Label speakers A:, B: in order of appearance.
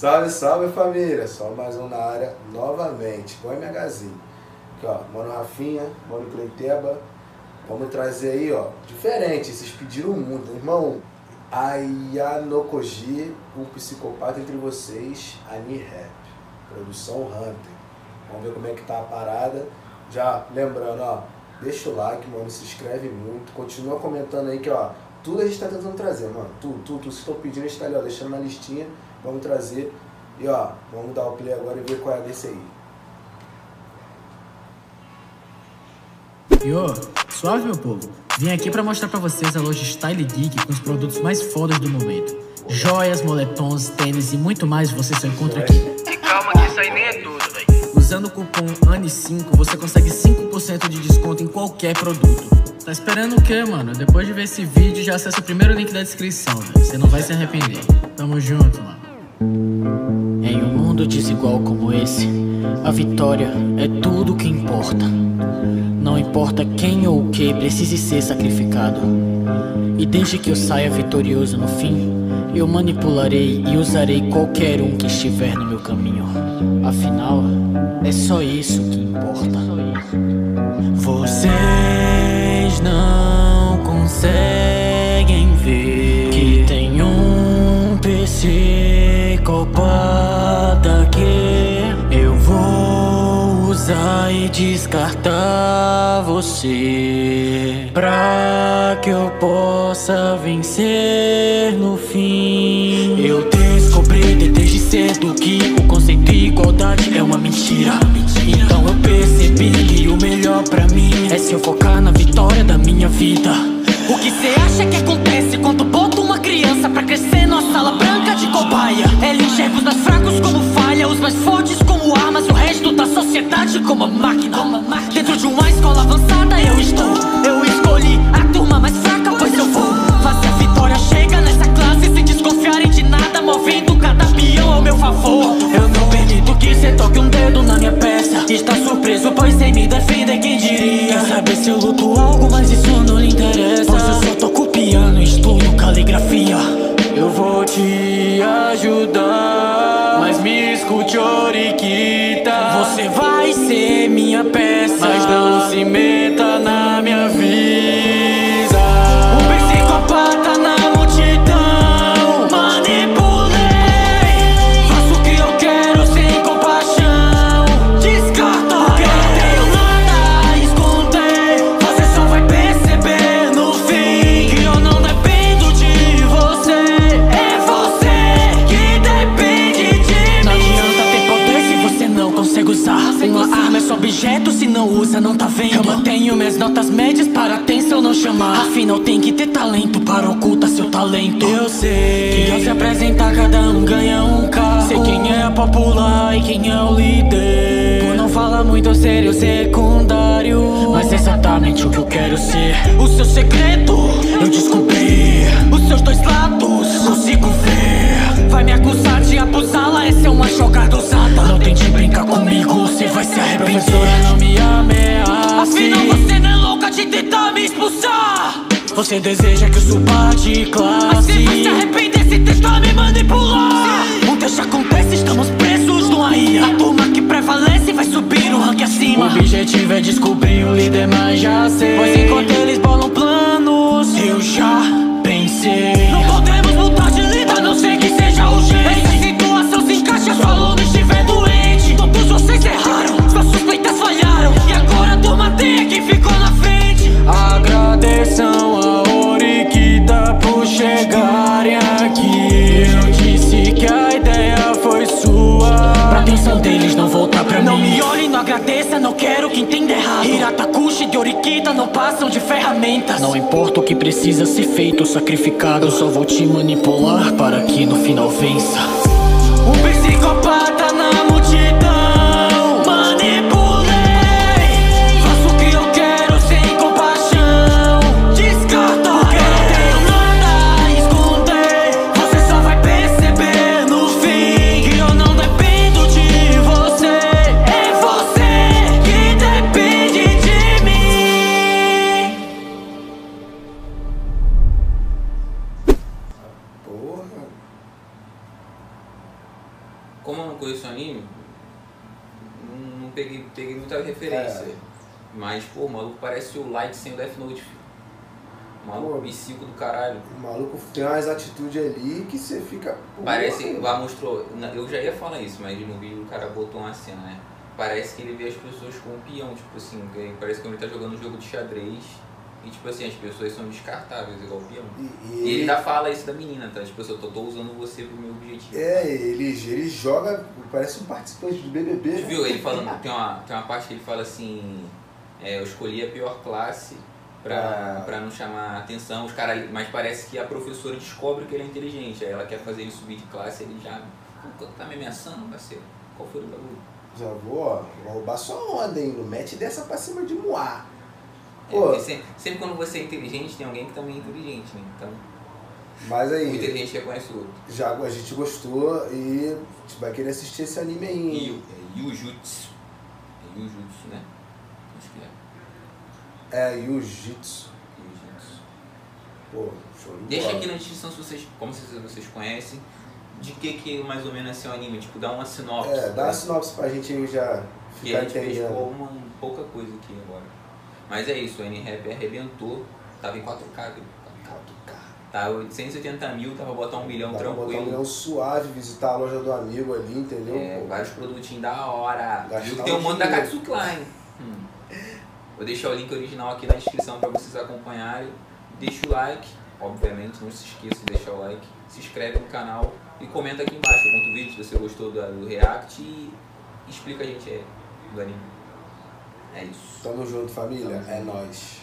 A: Salve, salve família! Só mais um na área novamente. Bom Magazine. Aqui ó, mano Rafinha, mano Cleiteba. Vamos trazer aí, ó, diferente. Vocês pediram muito, irmão. Ayanokoji, o psicopata entre vocês, Ani Rap. Produção Hunter. Vamos ver como é que tá a parada. Já lembrando, ó, deixa o like, mano, se inscreve muito. Continua comentando aí que, ó, tudo a gente tá tentando trazer, mano. Tudo, tudo, tudo. Se estão pedindo, a gente tá ali, ó, deixando na listinha. Vamos trazer. E ó, vamos dar o play agora e ver qual é desse aí.
B: Yo, suave meu povo. Vim aqui pra mostrar pra vocês a loja Style Geek com os produtos mais fodas do momento. Joias, moletons, tênis e muito mais você só encontra aqui.
C: E calma que isso aí nem é tudo, velho.
B: Usando o cupom ANI5 você consegue 5% de desconto em qualquer produto. Tá esperando o quê, mano? Depois de ver esse vídeo, já acessa o primeiro link da descrição, velho. Você não vai se arrepender. Tamo junto, mano. Em um mundo desigual como esse, a vitória é tudo que importa. Não importa quem ou o que precise ser sacrificado. E desde que eu saia vitorioso no fim, eu manipularei e usarei qualquer um que estiver no meu caminho. Afinal, é só isso que importa. Vocês não conseguem ver que tem um psicopata que eu vou usar e descartar você pra que eu possa vencer no fim. Eu descobri desde cedo que o conceito de igualdade é uma mentira. Então eu percebi que o melhor pra mim é se eu focar na vitória da minha vida.
D: O que cê acha que acontece Os mais fracos como falha, os mais fortes como armas, o resto da sociedade como máquina. Dentro de
B: vendo. Eu mantenho minhas notas médias para atenção não chamar. Afinal, tem que ter talento para ocultar seu talento. Eu sei que ao se apresentar, cada um ganha um carro. Sei quem é popular e quem é o líder. Por não falar muito, eu seria o secundário. Mas é exatamente o que eu quero ser. O seu segredo eu descobri. Os seus dois lados consigo ver. Vai me acusar de abusá-la, essa é uma jogada usada. Não tente brincar comigo, você vai se arrepender.
D: Afinal você não é louca de tentar me expulsar
B: Você deseja que eu suba de
D: Mas
B: classe.
D: você vai se arrepender se tentar me manipular
B: Um teste acontece, estamos presos numa ilha.
D: A turma que prevalece vai subir o ranking
B: O
D: acima
B: objetivo é descobrir o líder, mas já sei. Pois enquanto eles bolam planos, eu já pensei.
D: Não podemos mudar de líder a não ser que seja urgente agradeça, não quero que entenda errado Hiratakushi e Orikita não passam de ferramentas
B: Não importa o que precisa ser feito ou sacrificado, eu só vou te manipular para que no final vença.
D: Um psicopata
E: como eu não conheço anime, não, não peguei, peguei muita referência.
A: É.
E: Mas, pô, o maluco parece o Light sem o Death Note. O maluco
A: Pô.
E: psico do caralho.
A: O maluco tem umas atitudes ali que você fica. pô,
E: Parece, lá mostrou, eu já ia falar isso, mas no vídeo o cara botou uma cena, né? Parece que ele vê as pessoas com um peão, tipo assim, parece que ele tá jogando um jogo de xadrez e tipo assim, as pessoas são descartáveis, igual o peão.
A: E,
E: E
A: e
E: ele ainda fala isso da menina, tá? Tipo assim, eu tô, tô usando você pro meu objetivo.
A: É, ele, ele joga. Parece um participante do BBB.
E: Tu
A: né?
E: viu ele falando, tem uma, tem uma parte que ele fala assim, é, eu escolhi a pior classe pra,
A: Ah.
E: pra não chamar atenção, os cara, mas parece que a professora descobre que ele é inteligente, aí ela quer fazer ele subir de classe, ele já, "Pô, tá me ameaçando, parceiro? Qual foi o bagulho?
A: Já vou, ó, vou roubar sua onda, hein? Não mete dessa pra cima de Moá.
E: É, sempre, sempre quando você é inteligente, tem alguém que também é inteligente, né? Então,
A: Mas
E: o
A: aí,
E: inteligente reconhece o outro.
A: já a gente gostou e a gente vai querer assistir esse anime aí.
E: E
A: hein?
E: o é Yujutsu. É Yujutsu, né? Acho que é.
A: É, Jiu-Jitsu.
E: Yujutsu.
A: Pô, show de
E: Deixa
A: bola.
E: aqui na descrição se vocês, como se vocês conhecem, de que que mais ou menos é seu anime, tipo, dá uma sinopse.
A: É, dá uma sinopse pra gente aí já
E: Que a
A: ficar
E: gente fez
A: entendendo.
E: uma, pouca coisa aqui agora. Mas é isso, o N-Rap arrebentou, tava em 4K, viu? 4K. Tava 880 mil, tava botar um milhão
A: Dá pra botar um
E: tranquilo.
A: milhão suave, visitar a loja do amigo ali, entendeu?
E: É, vários produtinhos da hora.
A: Gastar
E: Viu que tem um monte da lá, hein? Hum. Vou deixar o link original aqui na descrição para vocês acompanharem. Deixa o like, obviamente, não se esqueça de deixar o like. Se inscreve no canal e comenta aqui embaixo quanto vídeo se você gostou do, do React e explica a gente aí do anime. É isso.
A: Tamo junto, família.
E: Tamo
A: É
E: junto.
A: nóis.